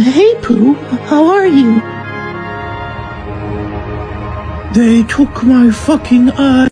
Hey, Pooh, how are you? They took my fucking eye.